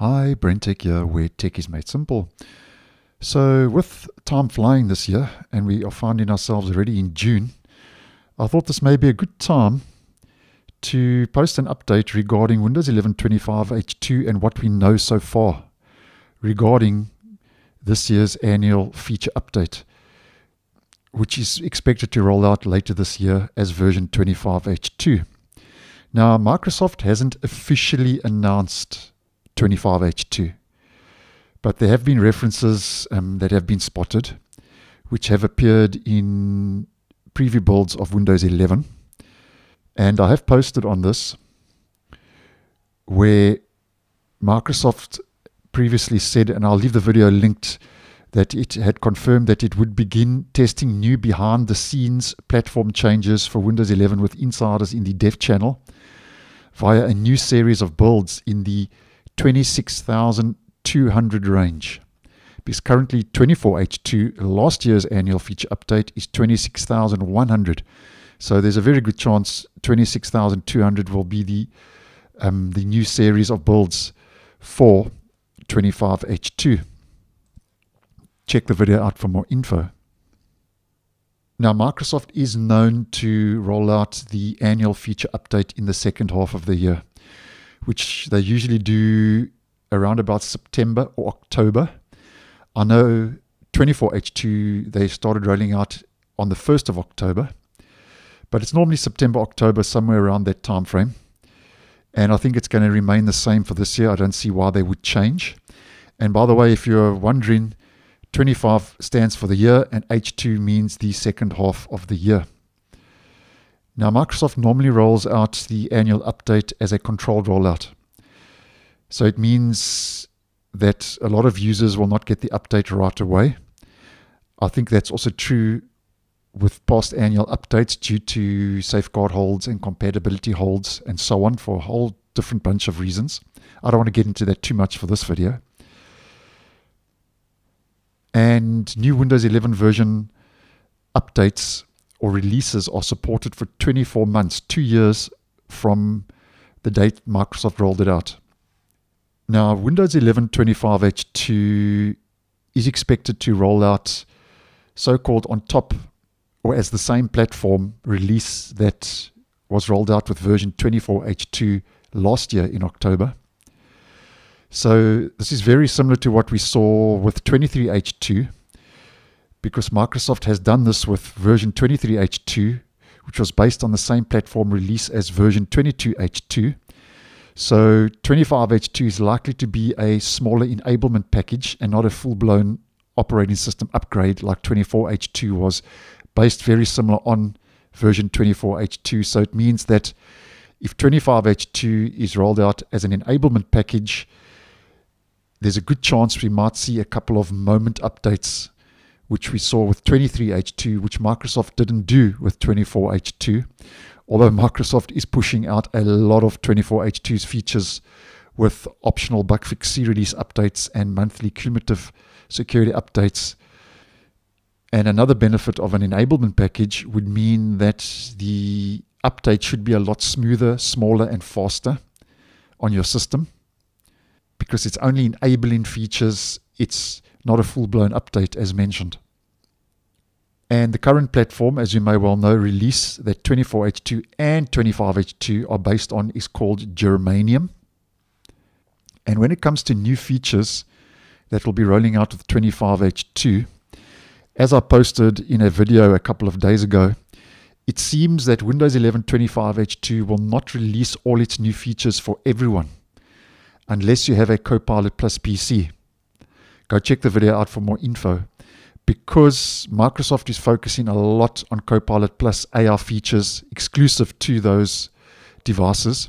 Hi, BrenTech here, where tech is made simple. So, with time flying this year, and we are finding ourselves already in June, I thought this may be a good time to post an update regarding Windows 11 25 H2 and what we know so far regarding this year's annual feature update, which is expected to roll out later this year as version 25 H2. Now, Microsoft hasn't officially announced 25H2. But there have been references um, that have been spotted, which have appeared in preview builds of Windows 11. And I have posted on this where Microsoft previously said, and I'll leave the video linked, that it had confirmed that it would begin testing new behind the scenes platform changes for Windows 11 with insiders in the dev channel via a new series of builds in the 26,200 range. Because currently 24H2, last year's annual feature update is 26,100. So there's a very good chance 26,200 will be the um, the new series of builds for 25H2. Check the video out for more info. Now, Microsoft is known to roll out the annual feature update in the second half of the year which they usually do around about September or October. I know 24H2 they started rolling out on the 1st of October, but it's normally September, October, somewhere around that time frame. And I think it's going to remain the same for this year. I don't see why they would change. And by the way, if you're wondering, 25 stands for the year, and H2 means the second half of the year. Now, Microsoft normally rolls out the annual update as a controlled rollout. So it means that a lot of users will not get the update right away. I think that's also true with past annual updates due to safeguard holds and compatibility holds and so on for a whole different bunch of reasons. I don't want to get into that too much for this video. And new Windows 11 version updates or releases are supported for 24 months, two years from the date Microsoft rolled it out. Now, Windows 11 25H2 is expected to roll out so called on top or as the same platform release that was rolled out with version 24H2 last year in October. So, this is very similar to what we saw with 23H2 because Microsoft has done this with version 23H2, which was based on the same platform release as version 22H2. So 25H2 is likely to be a smaller enablement package and not a full blown operating system upgrade like 24H2 was, based very similar on version 24H2. So it means that if 25H2 is rolled out as an enablement package, there's a good chance we might see a couple of moment updates which we saw with 23H2, which Microsoft didn't do with 24H2. Although Microsoft is pushing out a lot of 24H2's features with optional bug fix release updates and monthly cumulative security updates. And another benefit of an enablement package would mean that the update should be a lot smoother, smaller, and faster on your system because it's only enabling features. It's not a full blown update as mentioned. And the current platform, as you may well know, release that 24H2 and 25H2 are based on is called Germanium. And when it comes to new features that will be rolling out with 25H2, as I posted in a video a couple of days ago, it seems that Windows 11 25H2 will not release all its new features for everyone unless you have a Copilot Plus PC. Go check the video out for more info. Because Microsoft is focusing a lot on Copilot Plus AI features exclusive to those devices.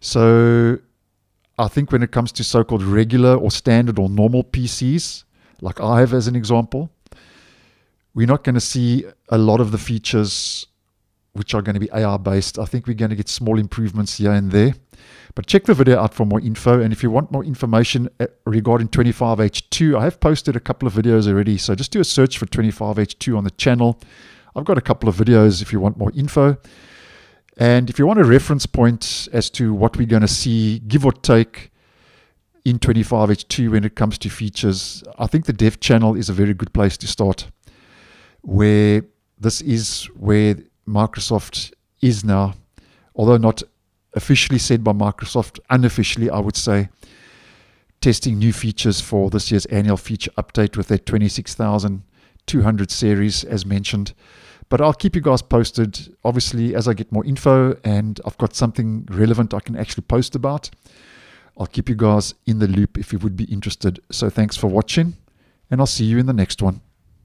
So I think when it comes to so called regular or standard or normal PCs, like I have as an example, we're not going to see a lot of the features which are going to be AI based. I think we're going to get small improvements here and there. But check the video out for more info. And if you want more information uh, regarding 25H2, I have posted a couple of videos already. So just do a search for 25H2 on the channel. I've got a couple of videos if you want more info. And if you want a reference point as to what we're going to see, give or take, in 25H2 when it comes to features. I think the dev channel is a very good place to start, where this is where Microsoft is now, although not officially said by Microsoft, unofficially, I would say, testing new features for this year's annual feature update with their 26,200 series, as mentioned. But I'll keep you guys posted, obviously, as I get more info and I've got something relevant I can actually post about. I'll keep you guys in the loop if you would be interested. So thanks for watching, and I'll see you in the next one.